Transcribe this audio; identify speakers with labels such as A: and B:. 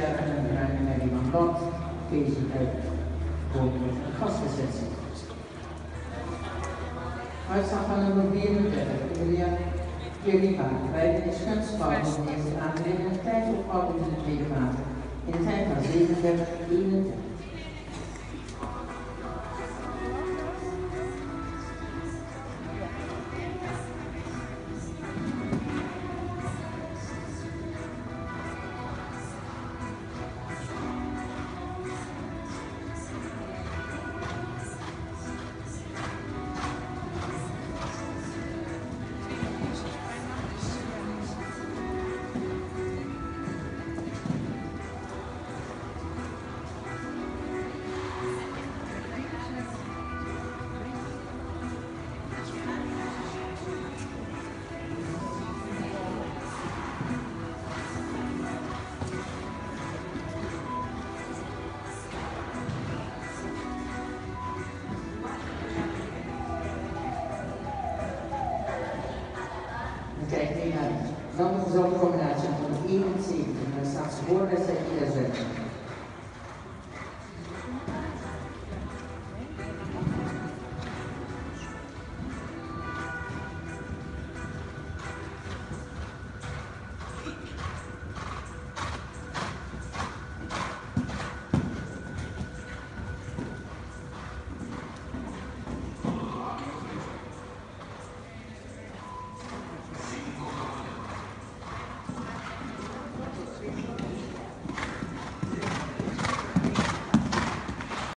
A: jaar en een ruimte met iemand land, Kees uit Boven Gastbezetting. Uitslag van nummer 34, Emilia Jelima, bij de schutspal heeft aanneming een tijdophouding in het leefwater in de tijd van 37, 21. Kijk Vamos ao Dan is het ook combinatie van 71 en dan staat spoor